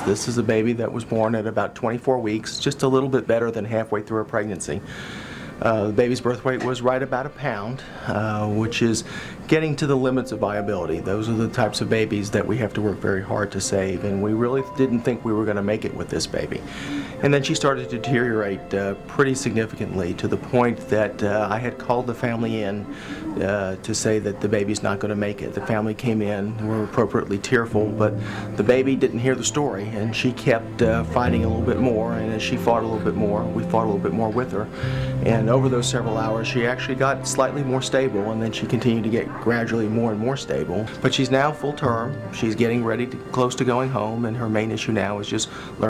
is. This is a baby that was born at about 24 weeks, just a little bit better than halfway through her pregnancy. Uh, the baby's birth weight was right about a pound, uh, which is getting to the limits of viability. Those are the types of babies that we have to work very hard to save, and we really didn't think we were going to make it with this baby. And then she started to deteriorate uh, pretty significantly to the point that uh, I had called the family in uh, to say that the baby's not going to make it. The family came in, were appropriately tearful, but the baby didn't hear the story, and she kept uh, fighting a little bit more. And as she fought a little bit more, we fought a little bit more with her. And over those several hours, she actually got slightly more stable, and then she continued to get gradually more and more stable. But she's now full term. She's getting ready, to, close to going home, and her main issue now is just learning.